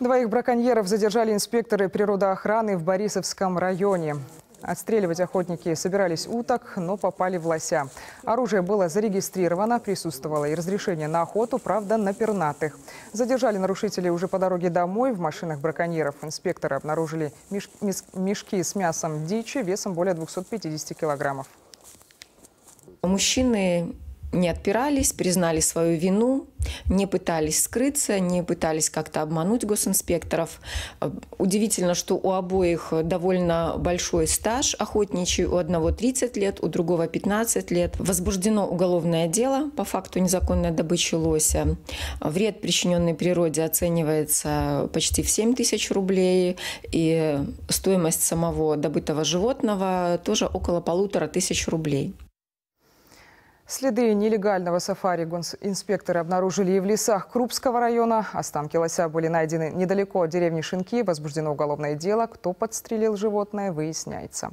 Двоих браконьеров задержали инспекторы природоохраны в Борисовском районе. Отстреливать охотники собирались уток, но попали в лося. Оружие было зарегистрировано, присутствовало и разрешение на охоту, правда, на пернатых. Задержали нарушителей уже по дороге домой. В машинах браконьеров инспекторы обнаружили мешки с мясом дичи весом более 250 килограммов. Мужчины не отпирались, признали свою вину, не пытались скрыться, не пытались как-то обмануть госинспекторов. Э, Удивительно, что у обоих довольно большой стаж охотничий, у одного 30 лет, у другого 15 лет. Возбуждено уголовное дело по факту незаконной добычи лося. Вред, причиненный природе, оценивается почти в 7 тысяч рублей, и стоимость самого добытого животного тоже около полутора тысяч рублей. Следы нелегального сафари инспекторы обнаружили и в лесах Крупского района. Останки лося были найдены недалеко от деревни Шинки. Возбуждено уголовное дело. Кто подстрелил животное, выясняется.